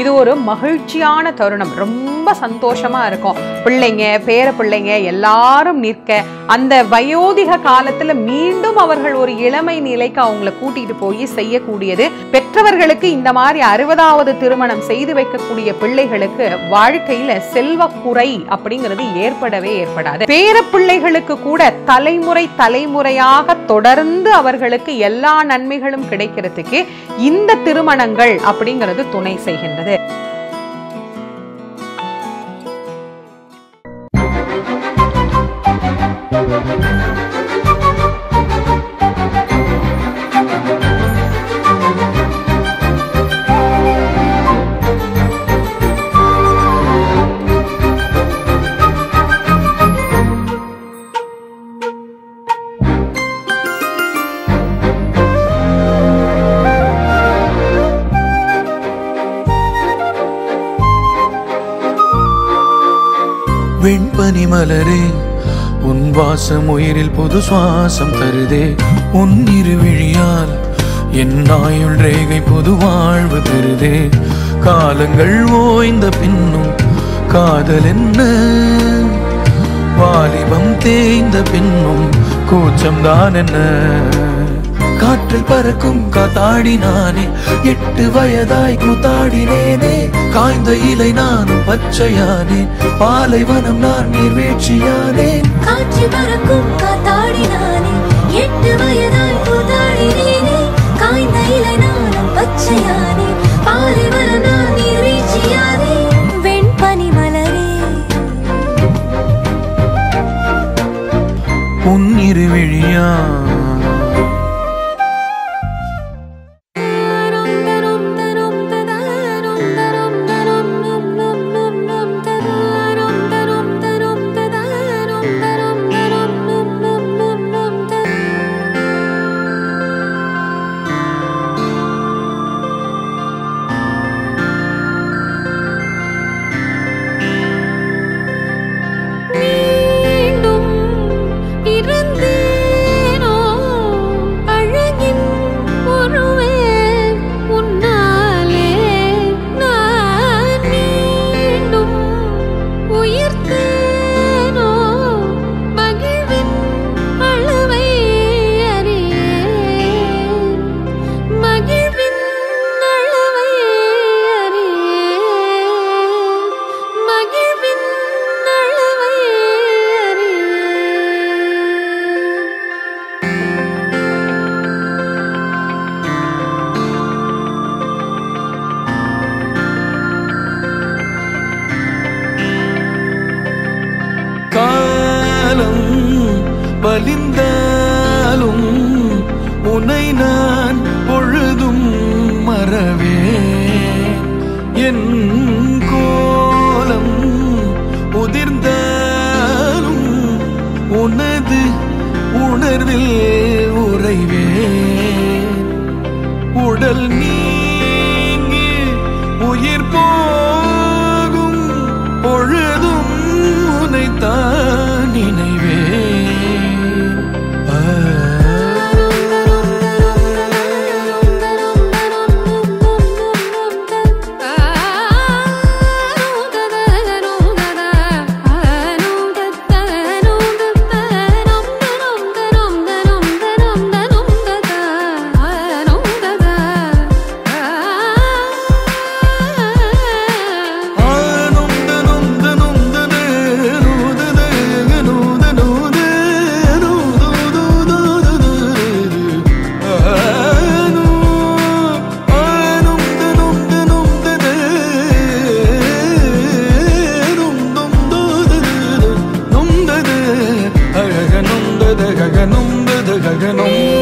இது ஒரு மகிழ்ச்சியான தருணம். ரொம்ப சந்தோஷமா இருக்கும். பிள்ளைங்க பேர பிள்ளைங்க எல்லாரும் நிற்க அந்த வயோதிக காலத்துல மீண்டும் அவர்கள் ஒரு இளமை நிலைக்கு அவங்கள கூட்டிட்டு போய் செய்யக்கூடியது பெற்றவர்களுக்கு இந்த மாதிரி அறுபதாவது திருமணம் செய்து வைக்கக்கூடிய பிள்ளைகளுக்கு வாழ்க்கையில செல்வ குறை அப்படிங்கிறது ஏற்படவே ஏற்படாது. பேர பிள்ளைகளுக்கு கூட தலைமுறை தலைமுறையாக தொடர்ந்து அவர்களுக்கு எல்லா நன்மைகளும் கிடைக்கிறதுக்கு இந்த திருமணங்கள் அப்படிங்கிறது துணை செய்கின்றது. வெண்பனி மலரே உன் வாசம் உயிரில் புது சுவாசம் தருதே. உன் இருவிழியால் என் நாயுள் ரேகை புது வாழ்வு பெறுதே. காலங்கள் ஓய்ந்த பின்னும் காதல் என்ன? வாலிபம் தேய்ந்த பின்னும் கூச்சம்தான் என்ன? காற்றில் பறக்கும் காத்தாடி நானே. எட்டு வயதாய் கூத்தாடினேனே. காய்ந்த இலை நானும் பச்சையானேன் பாலைவனம் நான் நீர்வீழ்ச்சியானேன் காற்று பறக்கும் காத்தாடினானே எட்டு வயதாய் கூத்தாடினேனே. காய்ந்த இலை நானும் பச்சையானே. பாலை வர நான் நீர்வீழ்ச்சியானே வெண்பனி மலரே. உன் இருவிழியா வலிந்தாலும் உனை நான் பொழுதும் மறவே. என் கோலம் உதிர்ந்தாலும் உனது உணர்வில் உறைவே. உடல் நீங்கி உயிர் போ Eu